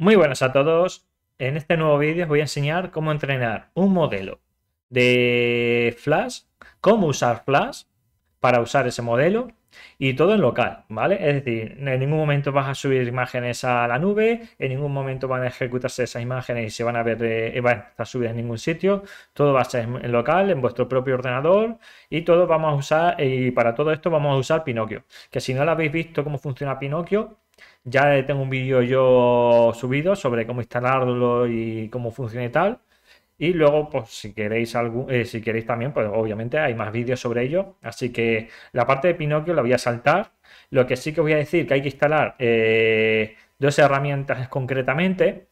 Muy buenas a todos. En este nuevo vídeo os voy a enseñar cómo entrenar un modelo de Flash, cómo usar Flash para usar ese modelo y todo en local, ¿vale? Es decir, en ningún momento vas a subir imágenes a la nube, en ningún momento van a ejecutarse esas imágenes y se van a ver, eh, van a estar subidas en ningún sitio, todo va a ser en local, en vuestro propio ordenador y todo vamos a usar, y para todo esto vamos a usar Pinocchio, que si no lo habéis visto cómo funciona Pinocchio, ya tengo un vídeo yo subido sobre cómo instalarlo y cómo funciona y tal. Y luego, pues si queréis algún, eh, si queréis también, pues obviamente hay más vídeos sobre ello. Así que la parte de Pinocchio la voy a saltar. Lo que sí que voy a decir que hay que instalar eh, dos herramientas concretamente.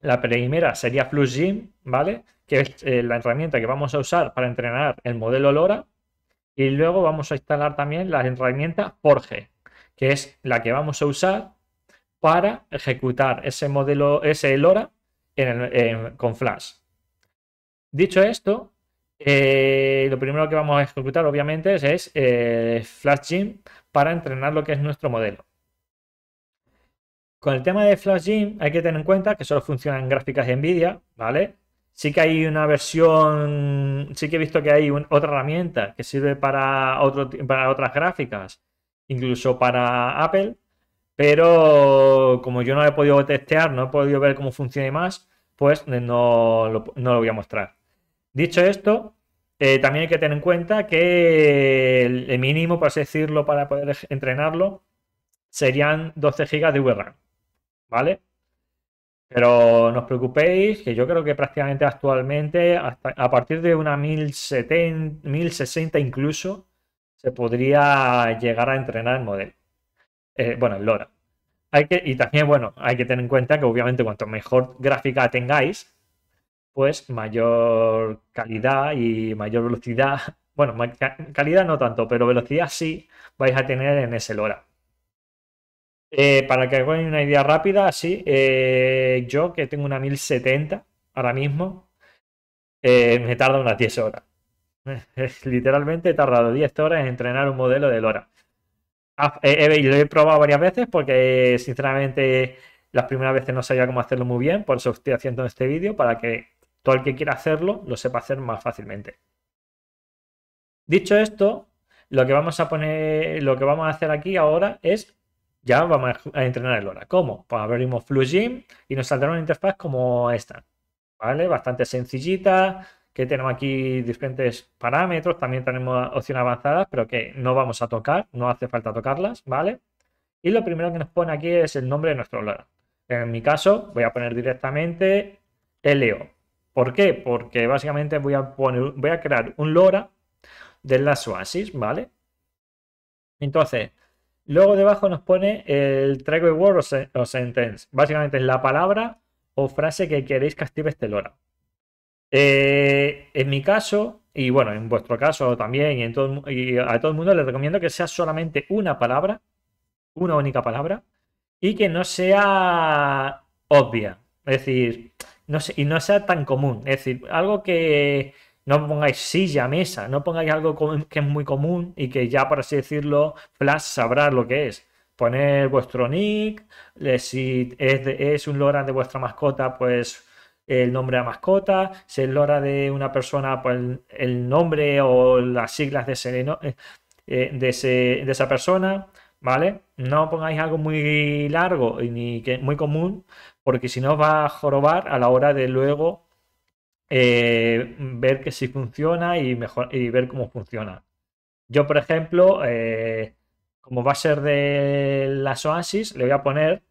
La primera sería FluxGym, ¿vale? Que es eh, la herramienta que vamos a usar para entrenar el modelo LoRa. Y luego vamos a instalar también la herramienta Forge, que es la que vamos a usar para ejecutar ese modelo, ese LoRa con Flash. Dicho esto, eh, lo primero que vamos a ejecutar obviamente es, es eh, para entrenar lo que es nuestro modelo. Con el tema de FlashGym hay que tener en cuenta que solo funciona en gráficas de NVIDIA, ¿vale? Sí que hay una versión, sí que he visto que hay otra herramienta que sirve para otras gráficas, incluso para Apple, pero como yo no he podido testear, no he podido ver cómo funciona y más, pues no lo, voy a mostrar. Dicho esto, eh, también hay que tener en cuenta que el, mínimo, por así decirlo, para poder entrenarlo serían 12 GB de VRAM, ¿vale? Pero no os preocupéis, que yo creo que prácticamente actualmente, hasta, a partir de una 1070, 1060 incluso, se podría llegar a entrenar el modelo. Eh, bueno, el LoRa. Hay que, y también, bueno, hay que tener en cuenta que obviamente cuanto mejor gráfica tengáis, pues mayor calidad y mayor velocidad. Bueno, calidad no tanto, pero velocidad sí vais a tener en ese LoRa. Eh, para que hagáis una idea rápida, sí, eh, yo que tengo una 1070 ahora mismo, me tarda unas 10 horas. Literalmente he tardado 10 horas en entrenar un modelo de LoRa. Ah, lo he probado varias veces porque sinceramente las primeras veces no sabía cómo hacerlo muy bien, por eso estoy haciendo este vídeo para que todo el que quiera hacerlo lo sepa hacer más fácilmente. Dicho esto, lo que vamos a poner, lo que vamos a hacer aquí ahora es ya vamos a entrenar el LoRa. ¿Cómo? Pues abrimos FluGym y nos saldrá una interfaz como esta. ¿Vale? Bastante sencillita, que tenemos aquí diferentes parámetros, también tenemos opciones avanzadas, pero que no vamos a tocar, no hace falta tocarlas, ¿vale? Y lo primero que nos pone aquí es el nombre de nuestro LoRa. En mi caso, voy a poner directamente LO. ¿Por qué? Porque básicamente voy a, voy a crear un LoRa de las Oasis, ¿vale? Entonces, luego debajo nos pone el trigger word o, sentence. Básicamente es la palabra o frase que queréis que active este LoRa. Eh, en mi caso, y bueno, en vuestro caso también, y, a todo el mundo les recomiendo que sea solamente una palabra, una única palabra, y que no sea obvia. Es decir, y no sea tan común. Es decir, algo que no pongáis silla, mesa, no pongáis algo que es muy común y que ya, por así decirlo, Flash sabrá lo que es. Poner vuestro nick, si es, es un LoRa de vuestra mascota, pues el nombre de la mascota, si es hora de una persona, pues el, nombre o las siglas de, ese, eh, eh, de, de esa persona, ¿vale? No pongáis algo muy largo ni que muy común, porque si no va a jorobar a la hora de luego eh, ver que si funciona y, mejor, y ver cómo funciona. Yo, por ejemplo, como va a ser de las Oasis, le voy a poner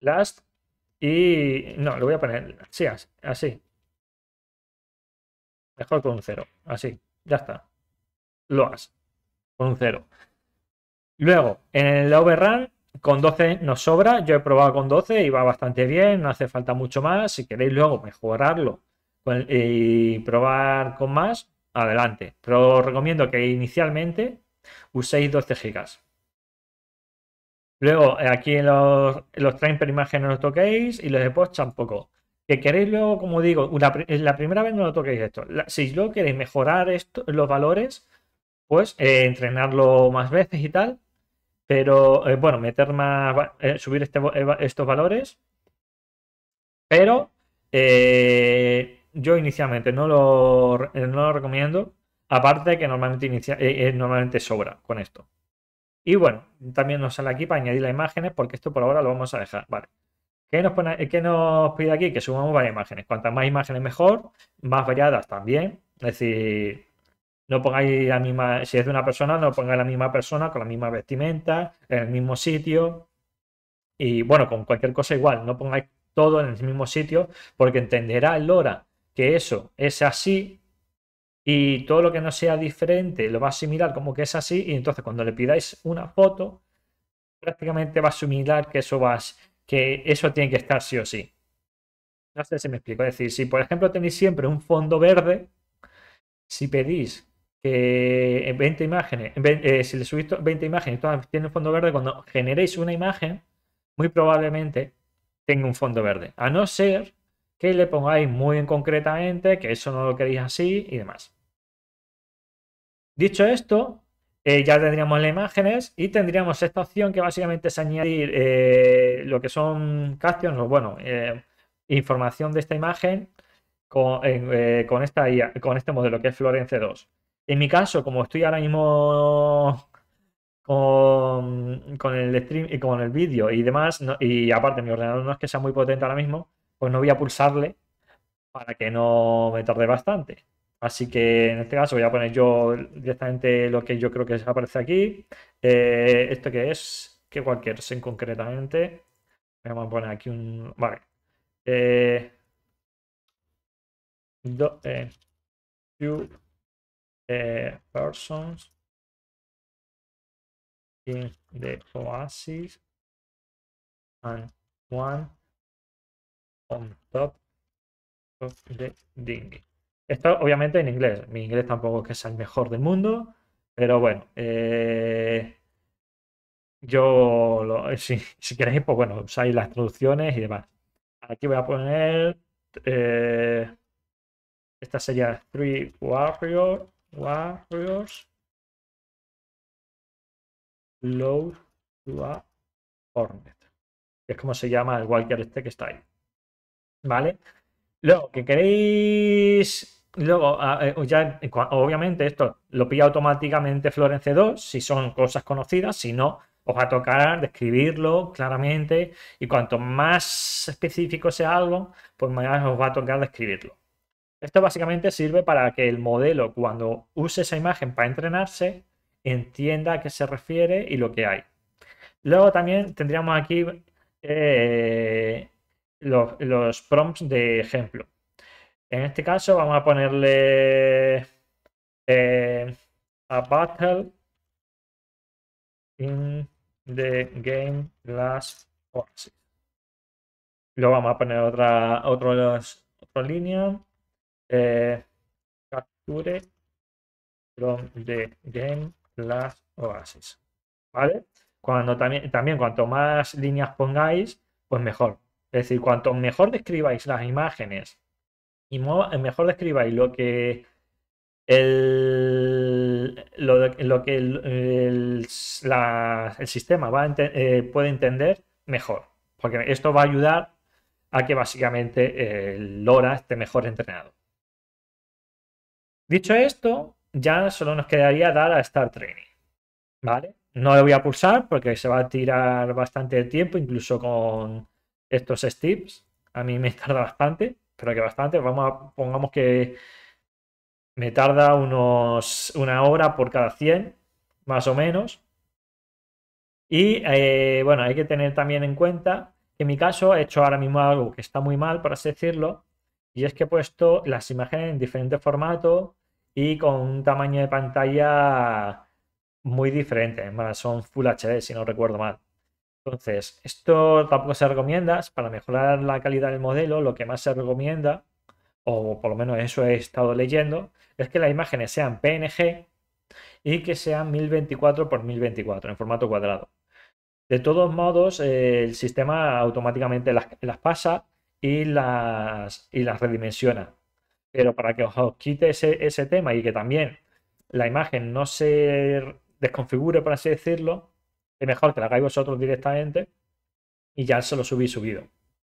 last y no, lo voy a poner así, así. Mejor con un 0. Así, ya está. Lo has. Con un 0. Luego, en el overrun, con 12 nos sobra. Yo he probado con 12 y va bastante bien. No hace falta mucho más. Si queréis luego mejorarlo y probar con más, adelante. Pero os recomiendo que inicialmente uséis 12 gigas. Luego, eh, aquí en los, los train per imagen no lo toquéis y los de post tampoco. Que queréis luego, como digo, la primera vez no lo toquéis esto. si luego queréis mejorar los valores, pues eh, entrenarlo más veces y tal, pero eh, bueno, meter más, eh, subir este estos valores, pero yo inicialmente no lo, no lo recomiendo, aparte que normalmente, inicia, normalmente sobra con esto. Y bueno, también nos sale aquí para añadir las imágenes, porque esto por ahora lo vamos a dejar. Vale. ¿Qué nos, pone, ¿Qué nos pide aquí? Que subamos varias imágenes. Cuantas más imágenes mejor, más variadas también. Es decir, no pongáis la misma, si es de una persona, no pongáis la misma persona con la misma vestimenta, en el mismo sitio. Y bueno, con cualquier cosa igual, no pongáis todo en el mismo sitio, porque entenderá el LoRa que eso es así y todo lo que no sea diferente lo va a asimilar como que es así y entonces cuando le pidáis una foto, prácticamente va a asimilar que eso va, que eso tiene que estar sí o sí. No sé si me explico. Es decir, si por ejemplo tenéis siempre un fondo verde, si pedís que 20 imágenes, eh, si le subís 20 imágenes y todas tienen fondo verde, cuando generéis una imagen, muy probablemente tenga un fondo verde. A no ser que le pongáis muy en concretamente que eso no lo queréis así y demás. Dicho esto, eh, ya tendríamos las imágenes y tendríamos esta opción que básicamente es añadir eh, lo que son captions o bueno, eh, información de esta imagen con, esta, con este modelo que es Florence 2. En mi caso, como estoy ahora mismo con, con el stream y con el vídeo y demás, y aparte mi ordenador no es que sea muy potente ahora mismo, pues no voy a pulsarle para que no me tarde bastante. Así que en este caso voy a poner yo directamente lo que yo creo que aparece aquí. Eh, ¿Esto que es? Que cualquier sen concretamente. Vamos a poner aquí un... Vale. Eh, eh, two persons in the oasis and one on. Esto obviamente en inglés. Mi inglés tampoco es que sea el mejor del mundo, pero bueno. Eh, yo, si, queréis, pues bueno, usáis las traducciones y demás. Aquí voy a poner. Eh, esta sería Three Warrior, Warriors. Load to a Hornet. es como se llama el Walker este que está ahí. ¿Vale? Luego, que queréis. Luego, ah, eh, ya, obviamente, esto lo pilla automáticamente Florence 2 si son cosas conocidas, si no, os va a tocar describirlo claramente y cuanto más específico sea algo, pues más os va a tocar describirlo. Esto básicamente sirve para que el modelo, cuando use esa imagen para entrenarse, entienda a qué se refiere y lo que hay. Luego también tendríamos aquí eh, los, prompts de ejemplo. En este caso vamos a ponerle eh, a battle in the game last Oasis. Luego vamos a poner otra, otra, otra línea. Eh, capture from the game last Oasis. ¿Vale? Cuando también, también cuanto más líneas pongáis, pues mejor. Es decir, cuanto mejor describáis las imágenes y mejor describáis lo que el, lo, que el, sistema va eh, puede entender, mejor. Porque esto va a ayudar a que básicamente el LoRa esté mejor entrenado. Dicho esto, ya solo nos quedaría dar a Start Training. ¿Vale? No le voy a pulsar porque se va a tirar bastante tiempo, incluso con estos steps. A mí me tarda bastante, pero que bastante. Vamos a, pongamos que me tarda unos una hora por cada 100, más o menos. Y eh, bueno, hay que tener también en cuenta que en mi caso he hecho ahora mismo algo que está muy mal, por así decirlo, y es que he puesto las imágenes en diferentes formatos y con un tamaño de pantalla muy diferente. son Full HD, si no recuerdo mal. Entonces, esto tampoco se recomienda. Para mejorar la calidad del modelo, lo que más se recomienda, o por lo menos eso he estado leyendo, es que las imágenes sean PNG y que sean 1024 x 1024 en formato cuadrado. De todos modos, eh, el sistema automáticamente las, pasa y las, y las redimensiona. Pero para que os, quite ese, ese tema y que también la imagen no se desconfigure, por así decirlo, es mejor que lo hagáis vosotros directamente y ya se lo subís subido.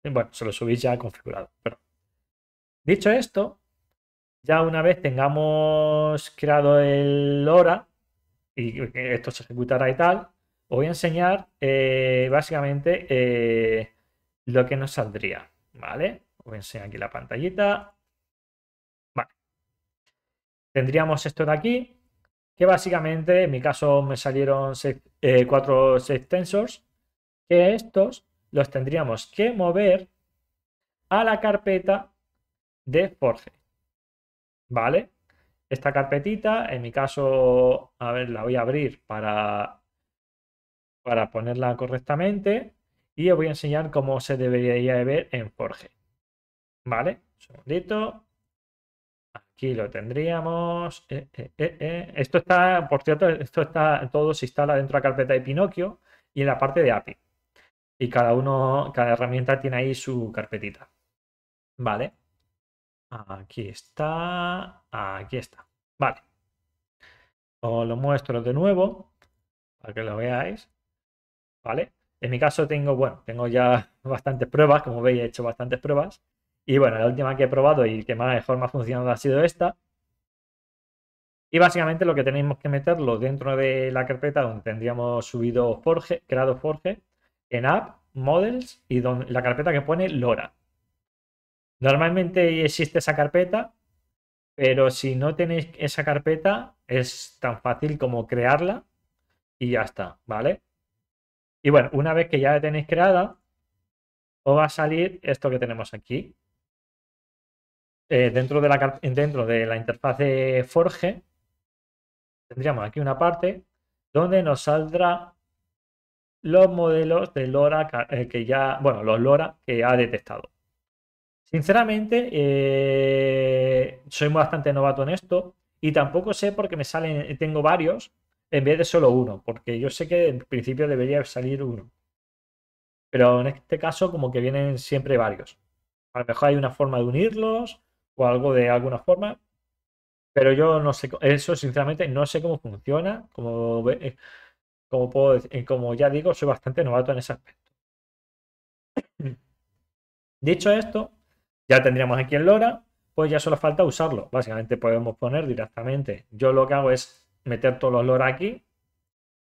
Bueno, se lo subís ya configurado. Dicho esto, ya una vez tengamos creado el LoRa y esto se ejecutará y tal, os voy a enseñar eh, básicamente eh, lo que nos saldría. ¿Vale? Os voy enseñar aquí la pantallita. Vale. Tendríamos esto de aquí, que básicamente en mi caso me salieron eh, cuatro extensors, que estos los tendríamos que mover a la carpeta de Forge. ¿Vale? Esta carpetita, en mi caso, a ver, la voy a abrir para, para ponerla correctamente y os voy a enseñar cómo se debería ver en Forge. ¿Vale? Un segundito. Aquí lo tendríamos. Eh, eh, eh, esto está, por cierto, esto está, todo se instala dentro de la carpeta de Pinocchio y en la parte de API. Y cada uno, cada herramienta tiene ahí su carpetita. ¿Vale? Aquí está. Aquí está. Vale. Os lo muestro de nuevo para que lo veáis. ¿Vale? En mi caso tengo, bueno, tengo ya bastantes pruebas, como veis he hecho bastantes pruebas. Y bueno, la última que he probado y que mejor me ha funcionado ha sido esta. Y básicamente lo que tenemos que meterlo dentro de la carpeta donde tendríamos subido Forge, creado Forge, en App, Models y donde, la carpeta que pone LoRa. Normalmente existe esa carpeta, pero si no tenéis esa carpeta, es tan fácil como crearla y ya está, ¿vale? Y bueno, una vez que ya la tenéis creada, os va a salir esto que tenemos aquí. Eh, dentro, de la, dentro de la interfaz de Forge, tendríamos aquí una parte donde nos saldrá los modelos de LoRa eh, que ya, bueno, los LoRa que ha detectado. Sinceramente, eh, soy bastante novato en esto y tampoco sé por qué me salen, tengo varios en vez de solo uno, porque yo sé que en principio debería salir uno. Pero en este caso como que vienen siempre varios. A lo mejor hay una forma de unirlos o algo de alguna forma, pero yo no sé, eso sinceramente no sé cómo funciona, como, eh, como, puedo, como ya digo, soy bastante novato en ese aspecto. Dicho esto, ya tendríamos aquí el LoRa, pues ya solo falta usarlo. Básicamente podemos poner directamente. Yo lo que hago es meter todos los LoRa aquí,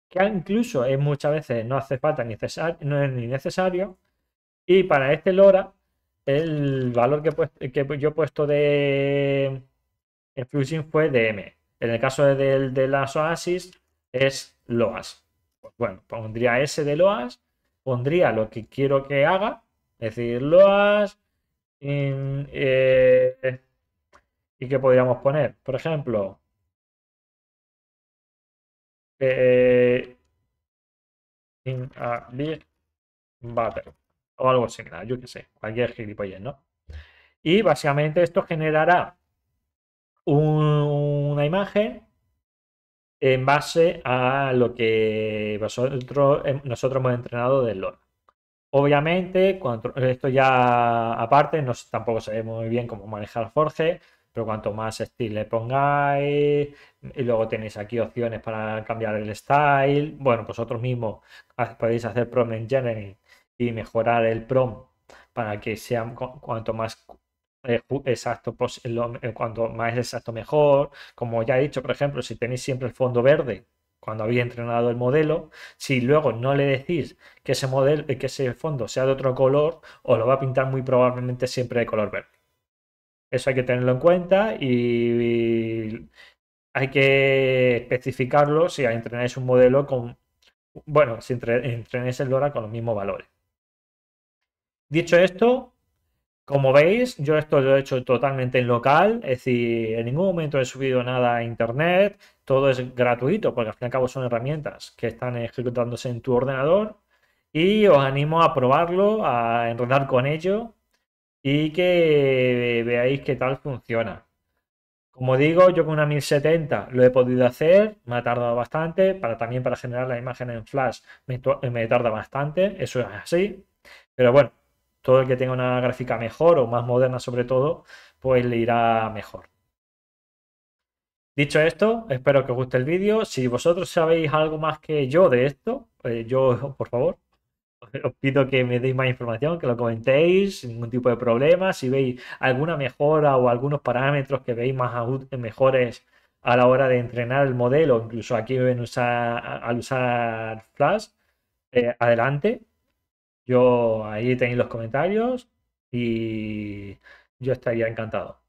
que incluso es muchas veces no hace falta ni no es ni necesario. Y para este LoRa, el valor que, que yo he puesto de Flushing fue DM. En el caso de, de las Oasis es LOAS. Pues bueno, pondría S de LOAS, pondría lo que quiero que haga, es decir, LOAS eh, ¿Y qué podríamos poner? Por ejemplo, eh, a battle o algo similar, yo qué sé, cualquier gilipollez, ¿no? Y básicamente esto generará una imagen en base a lo que vosotros, nosotros hemos entrenado del lore. Obviamente, cuando, esto ya aparte, no, tampoco sabemos muy bien cómo manejar Forge, pero cuanto más estilo le pongáis, y luego tenéis aquí opciones para cambiar el style, bueno, vosotros mismos podéis hacer prompt engineering y mejorar el prompt para que sea cuanto más eh, exacto, eh, cuanto más exacto mejor. Como ya he dicho, por ejemplo, si tenéis siempre el fondo verde, cuando había entrenado el modelo, si luego no le decís que ese modelo, que ese fondo sea de otro color, os lo va a pintar muy probablemente siempre de color verde. Eso hay que tenerlo en cuenta y hay que especificarlo si entrenáis un modelo con, bueno, si entrenáis el LoRa con los mismos valores. Dicho esto, como veis, yo esto lo he hecho totalmente en local, es decir, en ningún momento he subido nada a internet, todo es gratuito porque al fin y al cabo son herramientas que están ejecutándose en tu ordenador y os animo a probarlo, a enredar con ello y que veáis qué tal funciona. Como digo, yo con una 1070 lo he podido hacer, me ha tardado bastante, para, también para generar la imagen en flash me, me tarda bastante, eso es así, pero bueno, todo el que tenga una gráfica mejor o más moderna sobre todo, pues le irá mejor. Dicho esto, espero que os guste el vídeo. Si vosotros sabéis algo más que yo de esto, eh, yo, por favor, os pido que me deis más información, que lo comentéis sin ningún tipo de problema. Si veis alguna mejora o algunos parámetros que veis más mejores a la hora de entrenar el modelo, incluso aquí al usar Flash, eh, adelante. Yo ahí tenéis los comentarios y yo estaría encantado.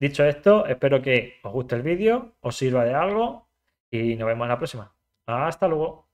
Dicho esto, espero que os guste el vídeo, os sirva de algo y nos vemos en la próxima. Hasta luego.